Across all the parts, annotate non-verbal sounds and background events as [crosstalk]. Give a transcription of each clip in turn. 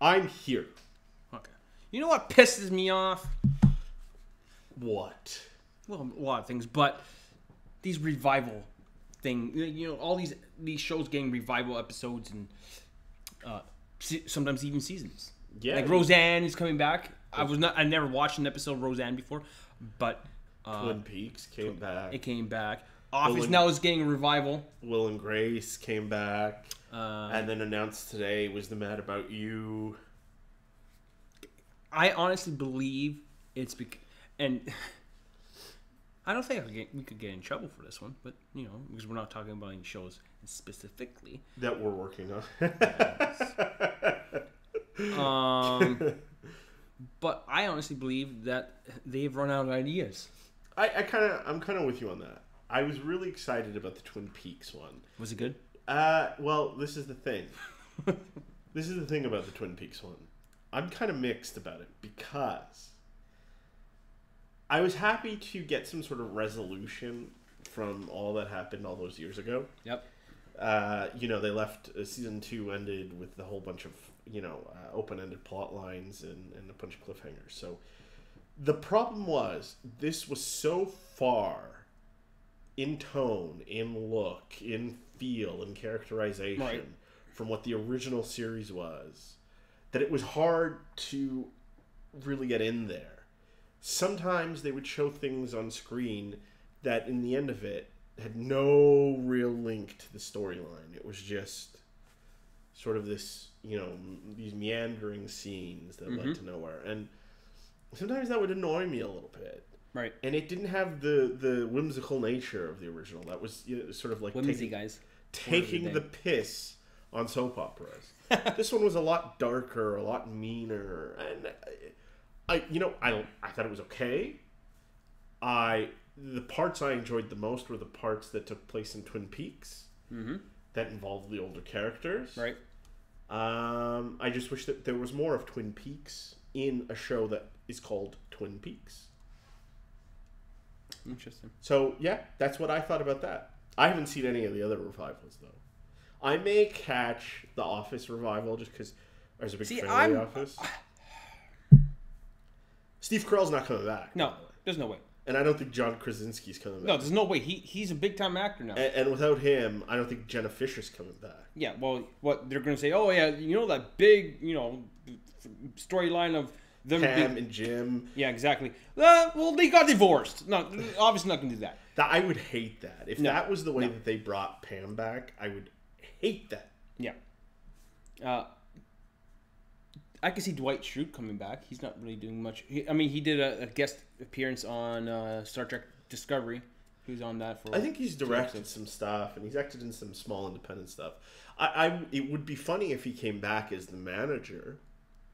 I'm here. Okay. You know what pisses me off? What? Well, a lot of things, but these revival thing. You know, all these these shows getting revival episodes and uh, sometimes even seasons. Yeah. Like Roseanne is coming back. I was not. I never watched an episode of Roseanne before, but uh, Twin Peaks came back. it came back. Office and- now is getting a revival. Will and Grace came back. Uh, and then announced today was the Mad About You. I honestly believe it's because, and [laughs] I don't think get, we could get in trouble for this one, but you know because we're not talking about any shows specifically. that we're working on. Um, [laughs] but I honestly believe that they've run out of ideas. I, I kind of, I'm kind of with you on that. I was really excited about the Twin Peaks one. Was it good? Uh, well, this is the thing. [laughs] this is the thing about the Twin Peaks one. I'm kind of mixed about it because I was happy to get some sort of resolution from all that happened all those years ago. Yep. Uh, you know, they left uh, season two ended with a whole bunch of you know uh, open-ended plot lines and, and a bunch of cliffhangers. So the problem was this was so far in tone, in look, in feel, in characterization Right. from what the original series was that it was hard to really get in there. Sometimes they would show things on screen that, in the end of it, had no real link to the storyline. It was just sort of this, you know, these meandering scenes that led mm-hmm. to nowhere. And sometimes that would annoy me a little bit. Right. And it didn't have the, the whimsical nature of the original. That was you know, sort of like Whimsy taking, guys. taking the piss on soap operas. [laughs] this one was a lot darker, a lot meaner, and I, I you know, I I thought it was okay. I the parts I enjoyed the most were the parts that took place in Twin Peaks Mm-hmm. that involved the older characters. Right. Um, I just wish that there was more of Twin Peaks in a show that is called Twin Peaks. Interesting. So yeah, that's what I thought about that. I haven't seen any of the other revivals though. I may catch the Office revival just because there's a big See, fan of I'm- the Office. Steve Carell's not coming back. No, there's no way. and I don't think John Krasinski's coming back. No, there's no way. He he's a big time actor now. And, and without him, I don't think Jenna Fischer's coming back. Yeah, well, what they're gonna say? Oh yeah, you know that big, you know, storyline of them. Pam being- and Jim. yeah, exactly. Uh, well, they got divorced. No, obviously not gonna do that. That I would hate that. If No. that was the way that they brought Pam back, I would hate that. Yeah. Uh, I can see Dwight Schrute coming back. He's not really doing much. He, I mean, he did a, a guest appearance on uh, Star Trek Discovery. He was on that for. I think he's directed some stuff and he's acted in some small independent stuff. I, I it would be funny if he came back as the manager.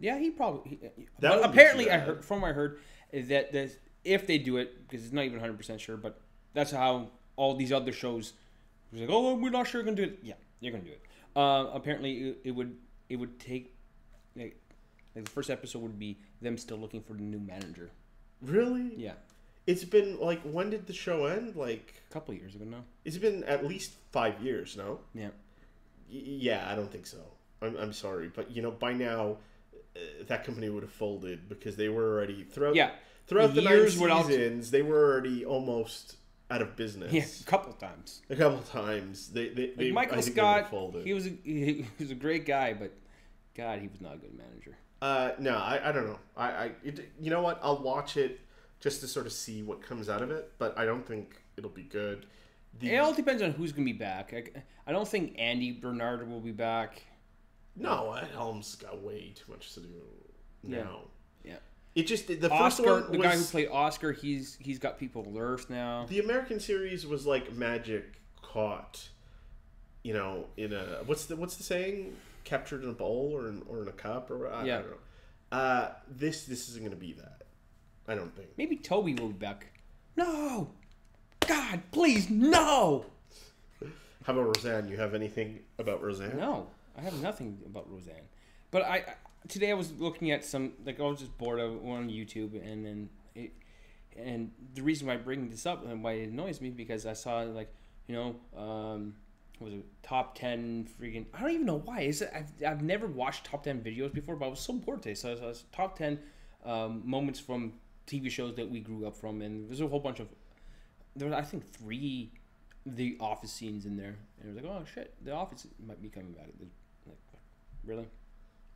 Yeah, he probably. He, would apparently, I heard from what I heard is that that if they do it, because it's not even 100 percent sure, but that's how all these other shows. was like, oh, we're not sure gonna do it. Yeah, you're gonna do it. Uh, apparently, it, it would it would take like, like the first episode would be them still looking for the new manager. Really? Yeah, It's been like when did the show end? Like a couple years ago now. it's been at least five years. No. Yeah. Y- yeah, I don't think so. I'm, I'm sorry, but you know by now uh, that company would have folded because they were already throughout. Yeah. Throughout the Years nine seasons, they were already almost out of business. Yeah, a couple times. A couple times they they, Like they Michael they Scott, folded. he was a, he, was a great guy, but God, he was not a good manager. Uh, no, I, I don't know. I, I it, you know what? I'll watch it just to sort of see what comes out of it, but I don't think it'll be good. The, It all depends on who's gonna be back. I, I don't think Andy Bernard will be back. No, Helm's got way too much to do Yeah. now. Yeah. It just the first Oscar, one the was, guy who played Oscar, he's he's got People of Earth now. the American series was like magic caught, you know, in a what's the what's the saying? Captured in a bowl or in, or in a cup or I, Yeah. I don't know. Uh, this this isn't going to be that. I don't think. Maybe Toby will be back. No, God, please, no, How about Roseanne? You have anything about Roseanne? no. I have nothing about Roseanne. But I, I today I was looking at some like I was just bored on YouTube, and then it, and the reason why I bring this up and why it annoys me because I saw like you know um, was it top ten freaking? I don't even know why. Is it? I've, I've never watched top ten videos before, but I was so bored today. So I was top ten um, moments from TV shows that we grew up from, and there's a whole bunch of there was I think three the Office scenes in there, and it was like, oh shit, the Office might be coming back. Really?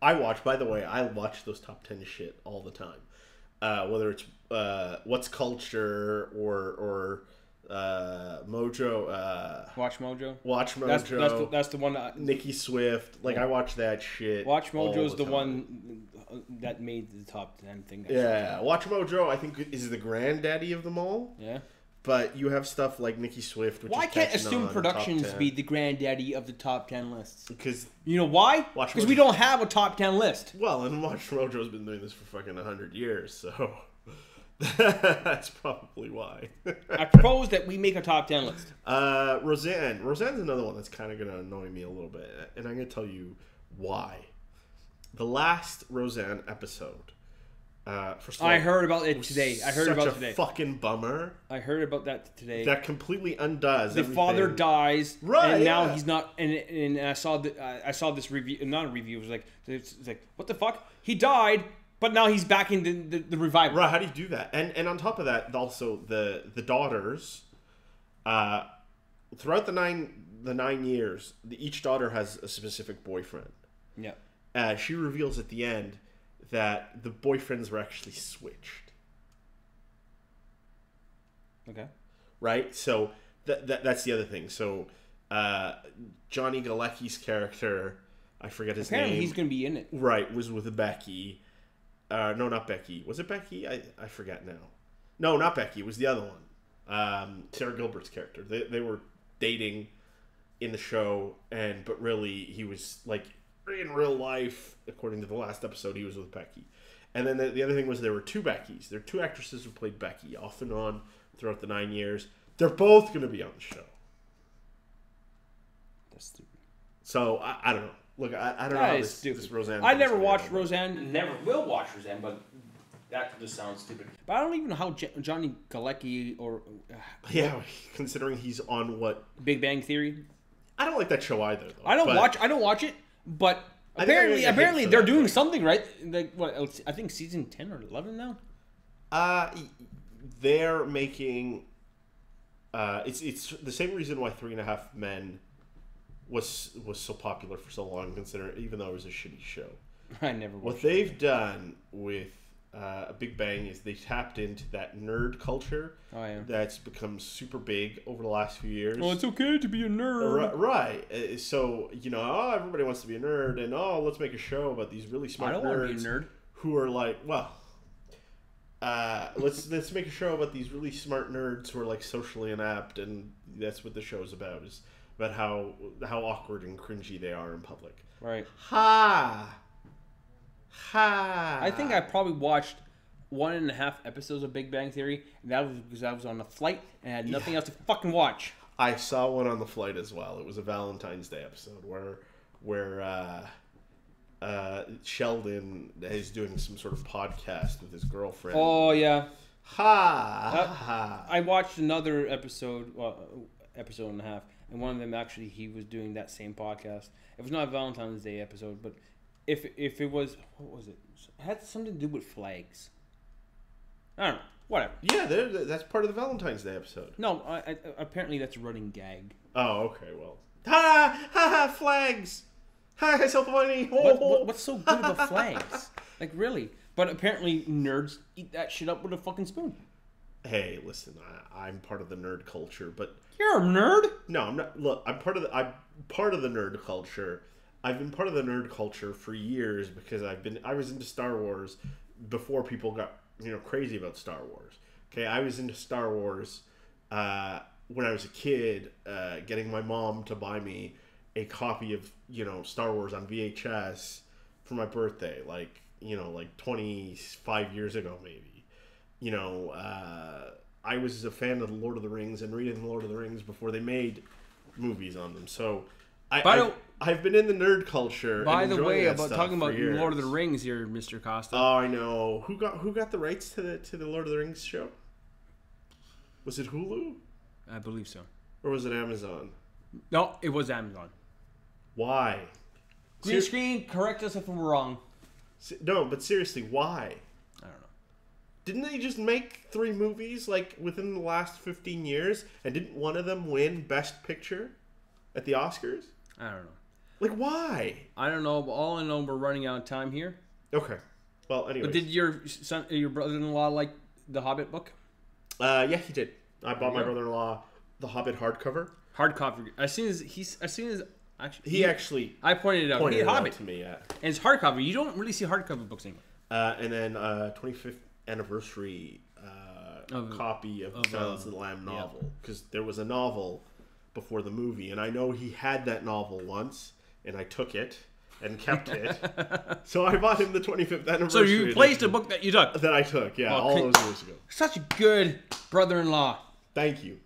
I watch. By the way, I watch those top ten shit all the time. Uh, whether it's uh, what's culture or or uh, Mojo, uh, Watch Mojo. Watch Mojo, That's that's the, that's the one. That, Nicki Swift. Like I watch that shit. Watch Mojo is the time. one that made the top ten thing. Yeah, Watch Mojo. I think is the granddaddy of them all. Yeah. But you have stuff like Nicki Swift. Which Why can't Assumed Productions be the granddaddy of the top ten lists? because You know why? Because we don't have a top ten list. well, and Watch Mojo's been doing this for fucking hundred years, so [laughs] that's probably why. I propose that we make a top ten list. Uh, Roseanne. Roseanne's another one that's kind of going to annoy me a little bit, and I'm going to tell you why. The last Roseanne episode. Uh, first all, I heard about it today. I heard about a it today. Fucking bummer. I heard about that today. That completely undoes. the father dies, Right, And now yeah. he's not. And, and I saw the I I saw this review, not a review. It was like it's, it's like what the fuck? He died, but now he's back in the the, the revival. Right? How do you do that? And and on top of that, also the the daughters. Uh, throughout the nine the nine years, the, each daughter has a specific boyfriend. Yeah. uh, she reveals at the end that the boyfriends were actually switched. Okay. Right? So that, that that's the other thing. So uh, Johnny Galecki's character, I forget his Apparently name. he's gonna be in it. Right, was with Becky. Uh, no, not Becky. Was it Becky? I, I forget now. No, not Becky. It was the other one. Um, Sara Gilbert's character. They, they were dating in the show, and but really he was like in real life, according to the last episode, he was with Becky. And then the, the other thing was there were two Beckys. There are two actresses who played Becky off and on throughout the nine years. They're both going to be on the show. That's stupid. So I, I don't know. Look, I, I don't know How this, stupid. this Roseanne. I never watched. Roseanne. Never will watch Roseanne, but that just sounds stupid. But I don't even know how J- Johnny Galecki or uh, Yeah, [laughs] considering he's on what Big Bang Theory. I don't like that show either. Though, I don't but- watch. I don't watch it, but apparently, gonna get hate apparently they're doing something right. Like what? else- I think season ten or eleven now. Uh, they're making. Uh, it's it's the same reason why Three and a Half Men was was so popular for so long. Considering even though it was a shitty show, [laughs] I never what they've done with uh, a Big Bang is they tapped into that nerd culture Oh yeah. that's become super big over the last few years. Oh, it's okay to be a nerd. Ri- Right. Uh, So, you know, oh, everybody wants to be a nerd, and oh, let's make a show about these really I smart don't nerds want to be a nerd. who are like, well, uh, let's [laughs] let's make a show about these really smart nerds who are like socially inept, and that's what the show's about is about how how awkward and cringy they are in public. Right. Ha, ha. I think I probably watched one and a half episodes of Big Bang Theory, and that was because I was on a flight and had nothing else to fucking watch. I saw one on the flight as well. It was a Valentine's Day episode where where uh, uh, Sheldon is doing some sort of podcast with his girlfriend. Oh yeah, Ha Uh, ha. I watched another episode, well, episode and a half, and one of them actually he was doing that same podcast. It was not a Valentine's Day episode, but if if it was, what was it? It had something to do with flags. I don't know. Whatever. Yeah, that's part of the Valentine's Day episode. No, I, I, apparently that's a running gag. Oh, okay. Well, ha ha ha. Flags. Ha, so funny. What, what, [laughs] what's so good about flags? Like really? But apparently nerds eat that shit up with a fucking spoon. Hey, listen. I, I'm part of the nerd culture, but You're a nerd. No, I'm not. Look, I'm part of the. I'm part of the nerd culture. I've been part of the nerd culture for years because I've been. I was into Star Wars before people got you know crazy about Star Wars. Okay, I was into Star Wars uh, when I was a kid, uh, getting my mom to buy me a copy of you know Star Wars on VHS for my birthday, like you know, like 25 years ago, maybe. You know, uh, I was a fan of the Lord of the Rings and reading the Lord of the Rings before they made movies on them. So, I, By the- I've, been in the nerd culture. By the way, about talking about Lord of the. Rings here, Mr. Costa. Oh, I know. Who got who got the rights to the to the Lord of the Rings show? Was it Hulu I believe so. or was it Amazon? No, it was Amazon. Why? Green Ser- screen. Correct us if we're wrong. no, but seriously, why? I don't know. Didn't they just make three movies like within the last 15 years and didn't one of them win best picture at the Oscars? I don't know. Like why? I don't know. But all I know, we're running out of time here. Okay. Well, anyway. But did your son, your brother-in-law like the Hobbit book? uh yeah, he did. I bought my brother-in-law the Hobbit hardcover. Hardcover. As soon as he's, as soon as actually, He actually I pointed it out. pointed he it had out to me, yeah. and it's hardcover. You don't really see hardcover books anymore. Uh, and then uh, 25th anniversary uh, Of- copy of, of, the Silence uh, of the Lamb novel because there was a novel before the movie, and I know he had that novel once, and I took it and [laughs] kept it. so I bought him the 25th anniversary. So you placed a book that you took. that I took, yeah, oh, all those years ago. Such a good brother-in-law. Thank you.